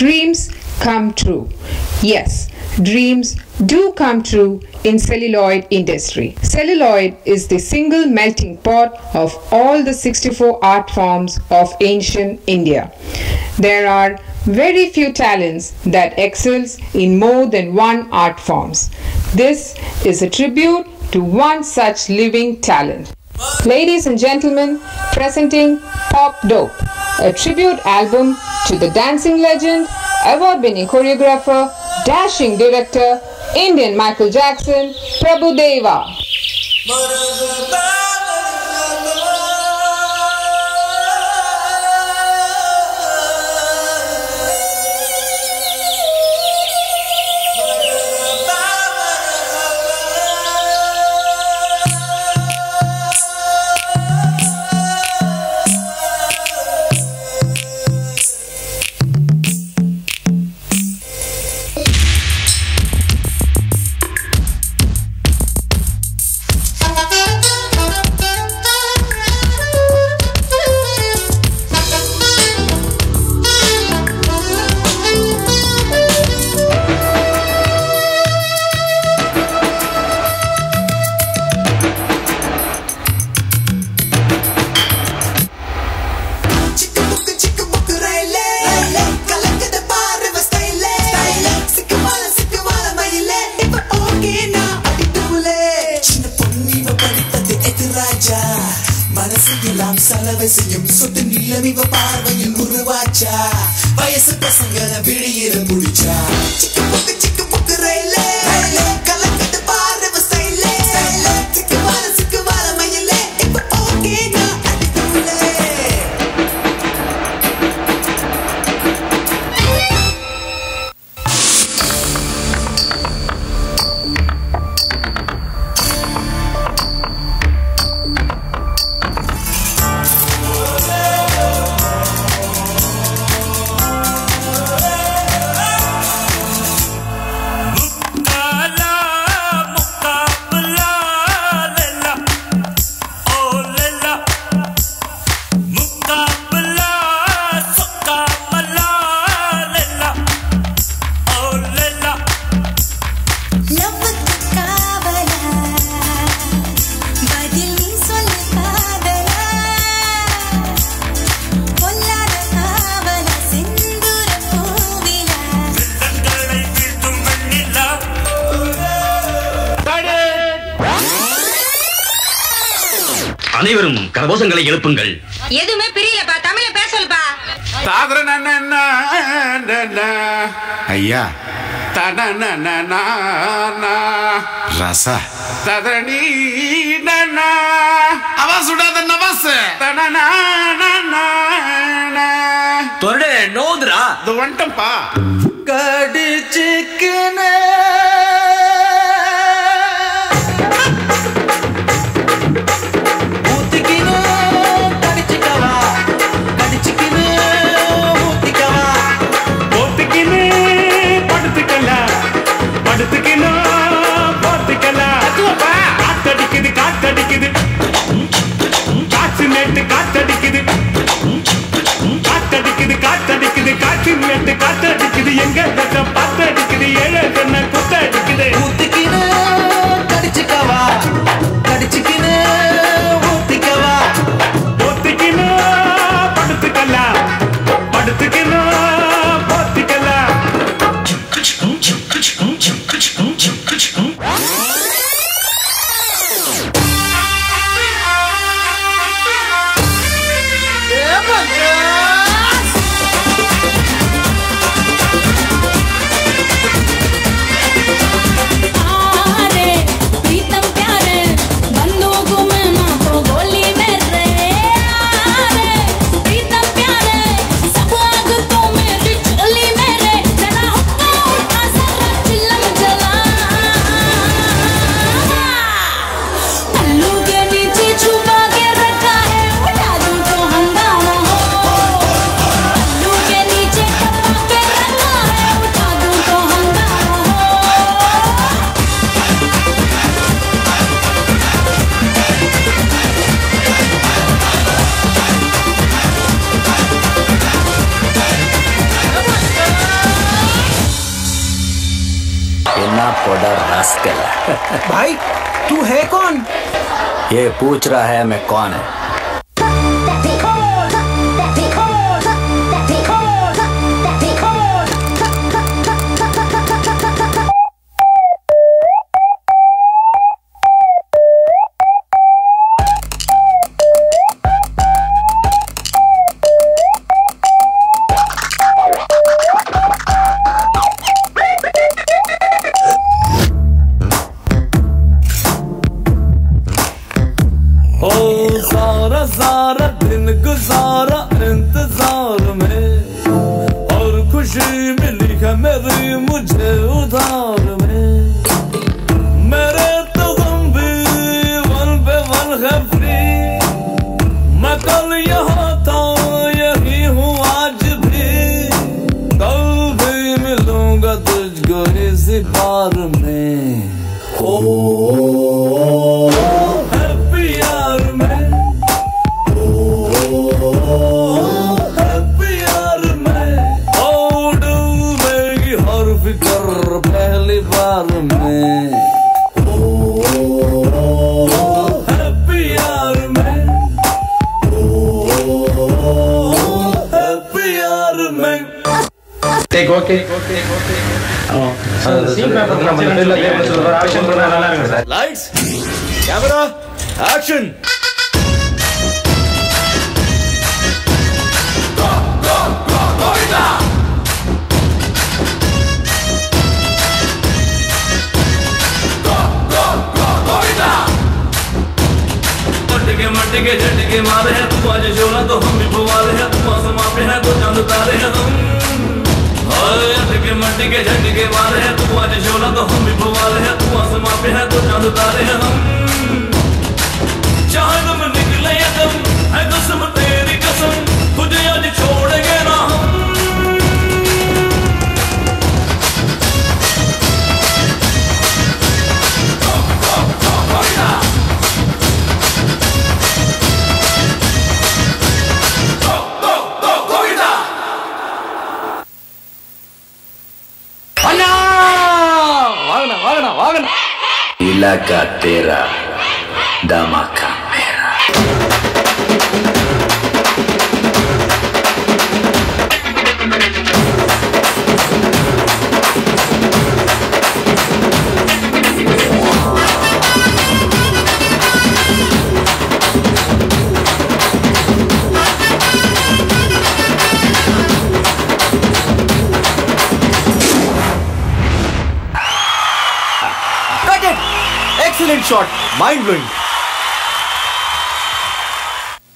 dreams come true. Yes, dreams do come true in celluloid industry. Celluloid is the single melting pot of all the 64 art forms of ancient India. There are very few talents that excels in more than one art forms. This is a tribute to one such living talent. Ladies and gentlemen, presenting Pop Dope, a tribute album to the dancing legend, award winning choreographer, dashing director, Indian Michael Jackson, Prabhu Deva. கலவை செய்யும் சொட்டு நிலமிவ பார்வையில் உருவாச்சா? வயசு பசங்களை விழியில முடிச்சா சிக்கு அனைவரும் கரகோஷங்களை எழுப்புங்கள். எதுவுமே பிரியலப்பா தமிழ பேச சொல்லுப்பா. ஐயா. ரசா. ததனி நனா அவ சுடாத நவாஸ். தொரடு நோதுரா இது வந்துட்டம்பா கடிச்சுக்கினே பார்த்து அடிக்குது எங்க? பார்த்து बिना रस के भाई तू है कौन? ये पूछ रहा है मैं कौन है? ओके कैमरा एक्शन मटके झटके मारे हैं। तू आज जोला तो हम भी बुवाले हैं। तू आसमां पे हैं तो चाँद तारे हैं। हम अटके मटके झटके वाले हैं तू आज शोला तो हम भी फुवारे हैं तू आसमां पे है तो चाँद तारे हैं हम Datera Damak. Shot. Mind blowing.